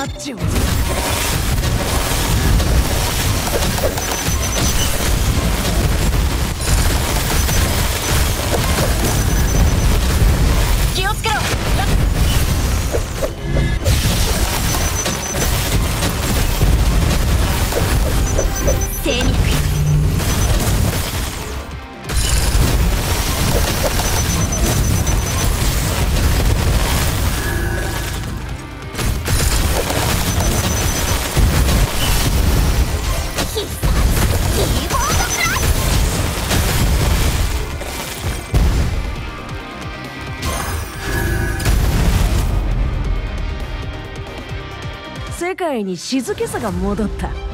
な上手だ世界に静けさが戻った。